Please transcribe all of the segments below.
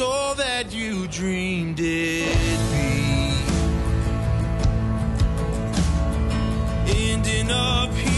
all that you dreamed it be. Ending up here.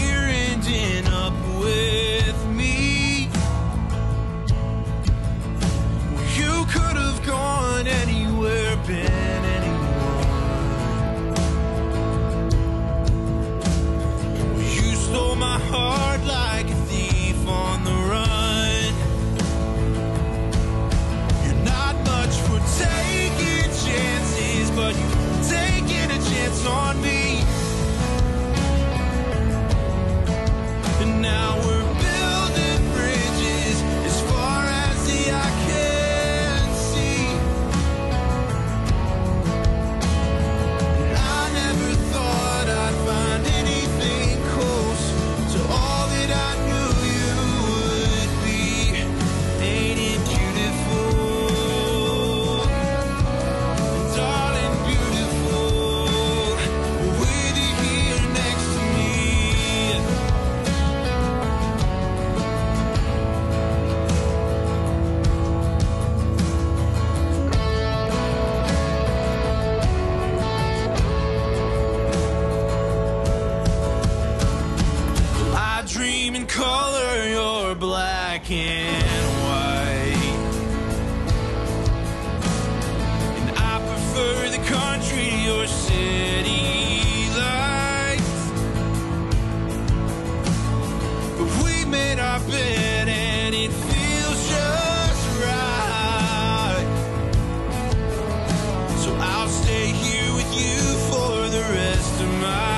black and white. And I prefer the country to your city lights. But we made our bed and it feels just right. So I'll stay here with you for the rest of my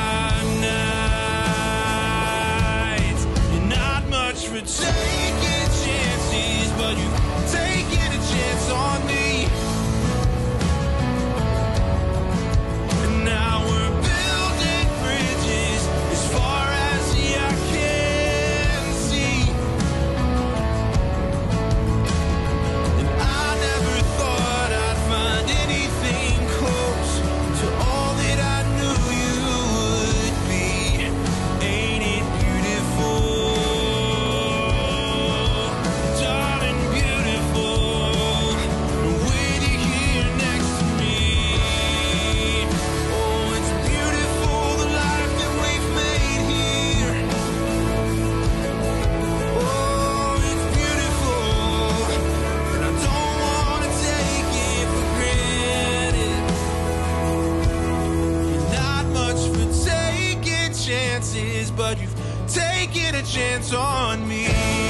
get a chance on me.